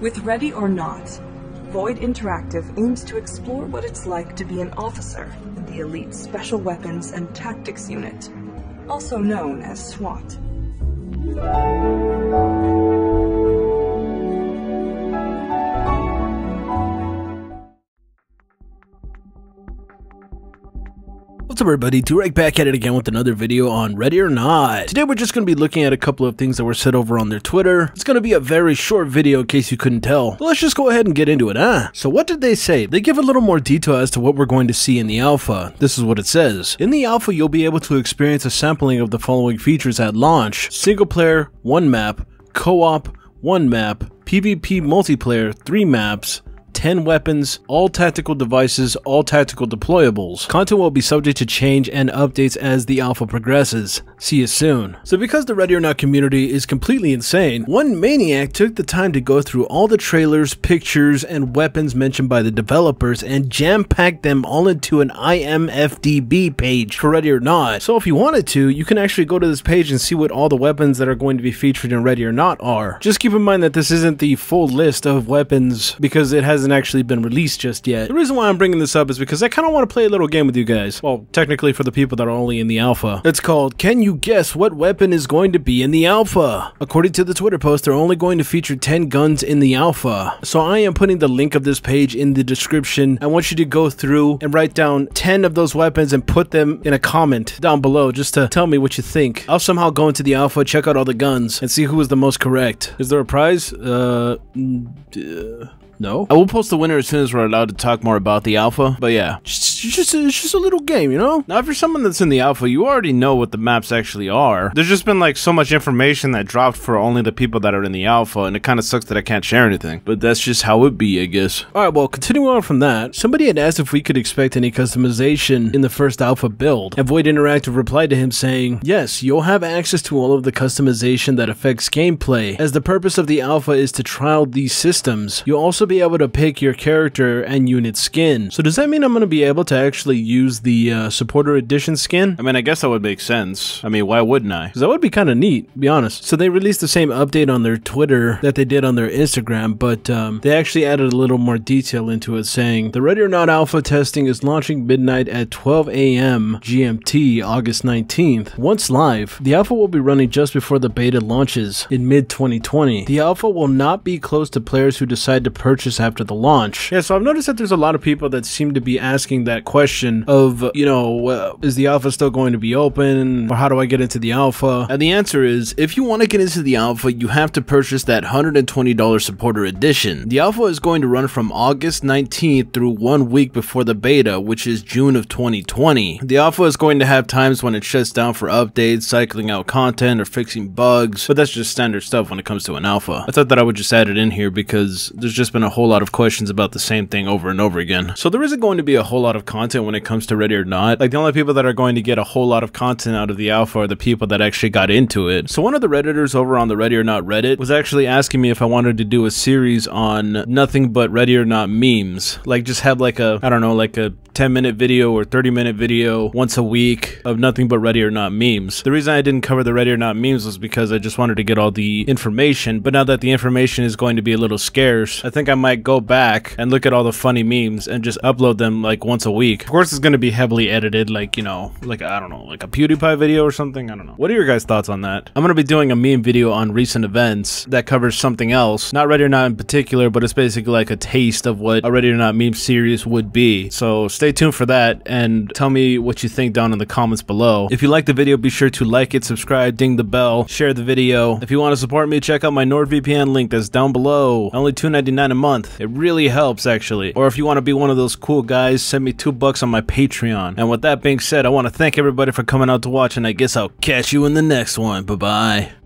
With Ready or Not, Void Interactive aims to explore what it's like to be an officer in the elite Special Weapons and Tactics Unit, also known as SWAT. What's up everybody, DueRag back at it again with another video on Ready or Not. Today we're just going to be looking at a couple of things that were said over on their Twitter. It's going to be a very short video in case you couldn't tell. But let's just go ahead and get into it, huh? So what did they say? They give a little more detail as to what we're going to see in the alpha. This is what it says. In the alpha you'll be able to experience a sampling of the following features at launch. Single player, one map, co-op, one map, PvP multiplayer, three maps, 10 weapons, all tactical devices, all tactical deployables. Content will be subject to change and updates as the alpha progresses. See you soon. So because the Ready or Not community is completely insane, one maniac took the time to go through all the trailers, pictures, and weapons mentioned by the developers and jam-packed them all into an IMFDB page for Ready or Not. So if you wanted to, you can actually go to this page and see what all the weapons that are going to be featured in Ready or Not are. Just keep in mind that this isn't the full list of weapons because it hasn't actually been released just yet. The reason why I'm bringing this up is because I kind of want to play a little game with you guys. Well, technically for the people that are only in the alpha. It's called Can You Guess What Weapon is Going to Be in the Alpha? According to the Twitter post, they're only going to feature 10 guns in the alpha. So I am putting the link of this page in the description. I want you to go through and write down 10 of those weapons and put them in a comment down below just to tell me what you think. I'll somehow go into the alpha, check out all the guns, and see who is the most correct. Is there a prize? Uh, uh no? I will post the winner as soon as we're allowed to talk more about the alpha, but yeah. Just, just, it's just a little game, you know? Now, if you're someone that's in the alpha, you already know what the maps actually are. There's just been like so much information that dropped for only the people that are in the alpha, and it kind of sucks that I can't share anything. But that's just how it be, I guess. Alright, well, continuing on from that, somebody had asked if we could expect any customization in the first alpha build, and Void Interactive replied to him saying, Yes, you'll have access to all of the customization that affects gameplay, as the purpose of the alpha is to trial these systems. You'll also be able to pick your character and unit skin. So does that mean I'm going to be able to actually use the uh, supporter edition skin? I mean, I guess that would make sense. I mean, why wouldn't I? Because that would be kind of neat, to be honest. So they released the same update on their Twitter that they did on their Instagram, but um, they actually added a little more detail into it saying, the Ready or Not alpha testing is launching midnight at 12 a.m. GMT August 19th. Once live, the alpha will be running just before the beta launches in mid 2020. The alpha will not be closed to players who decide to purchase after the launch. Yeah, so I've noticed that there's a lot of people that seem to be asking that question of, you know, uh, is the alpha still going to be open? Or how do I get into the alpha? And the answer is, if you want to get into the alpha, you have to purchase that $120 supporter edition. The alpha is going to run from August 19th through one week before the beta, which is June of 2020. The alpha is going to have times when it shuts down for updates, cycling out content, or fixing bugs, but that's just standard stuff when it comes to an alpha. I thought that I would just add it in here because there's just been a whole lot of questions about the same thing over and over again. So there isn't going to be a whole lot of content when it comes to Ready or Not. Like the only people that are going to get a whole lot of content out of the alpha are the people that actually got into it. So one of the Redditors over on the Ready or Not Reddit was actually asking me if I wanted to do a series on nothing but Ready or Not memes. Like just have like a, I don't know, like a 10 minute video or 30 minute video once a week of nothing but Ready or Not memes. The reason I didn't cover the Ready or Not memes was because I just wanted to get all the information, but now that the information is going to be a little scarce, I think I might go back and look at all the funny memes and just upload them like once a week. Of course, it's going to be heavily edited, like, you know, like, I don't know, like a PewDiePie video or something. I don't know. What are your guys' thoughts on that? I'm going to be doing a meme video on recent events that covers something else, not Ready or Not in particular, but it's basically like a taste of what a Ready or Not meme series would be. So stay tuned for that and tell me what you think down in the comments below. If you like the video, be sure to like it, subscribe, ding the bell, share the video. If you want to support me, check out my NordVPN link that's down below. Only $2.99 a month. It really helps actually. Or if you want to be one of those cool guys, send me two bucks on my Patreon. And with that being said, I want to thank everybody for coming out to watch and I guess I'll catch you in the next one. Bye bye.